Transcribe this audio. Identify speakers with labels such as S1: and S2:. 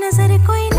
S1: नज़र कोई